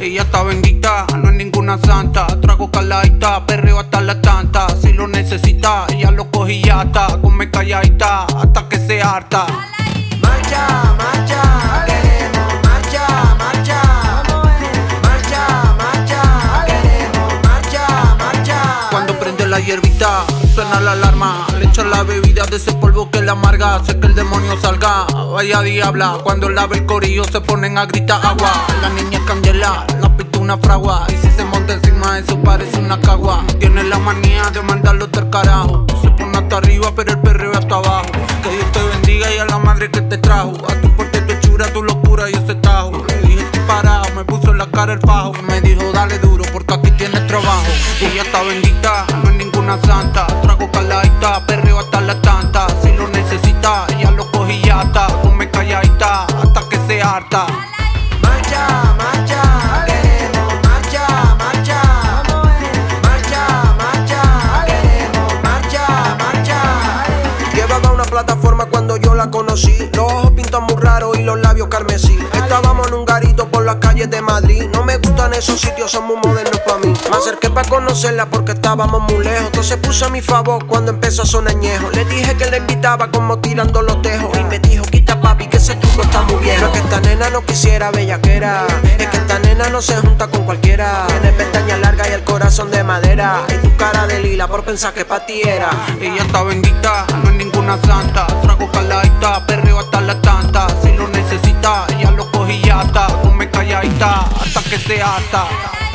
Ella está bendita, no es ninguna santa. Trago caladita, perreo hasta la tanta. Si lo necesita, ella lo coge y ya está. Calladita hasta que se harta. Hierbita, suena la alarma. Le echa la bebida de ese polvo que la amarga. Sé que el demonio salga, vaya diabla. Cuando la ve el corillo se ponen a gritar agua. La niña es candela, la pinta una fragua. Y si se monta encima, eso parece una cagua. Tiene la manía de mandarlo del carajo. Se pone hasta arriba, pero el perreo hasta abajo. Que Dios te bendiga y a la madre que te trajo. A tu porte, tu hechura, tu locura y ese tajo. Le dije parado, me puso en la cara el fajo. Me dijo dale duro porque aquí tienes trabajo. Y ella está bendita, santa. Trago caladita, perreo hasta la tanta. Si lo necesita, ella lo coge y ya. Come calladita hasta que se harta. Marcha, marcha, queremos marcha, marcha. Marcha, marcha, queremos marcha, marcha. Llevaba una plataforma cuando yo la conocí. Los ojos pintan muy raros y los labios carmesí. Estábamos en un por las calles de Madrid. No me gustan esos sitios, son muy modernos para mí. Me acerqué para conocerla porque estábamos muy lejos. Entonces puse a mi favor cuando empezó a sonar añejo. Le dije que la invitaba como tirando los tejos. Y me dijo, quita papi, que ese truco está muy viejo. Es que esta nena no quisiera bellaquera. Es que esta nena no se junta con cualquiera. Tiene pestaña larga y el corazón de madera. Y tu cara de lila por pensar que pa' ti era. Ella está bendita, no es ninguna santa. Trago caladita, perreo hasta la tanta. Ella lo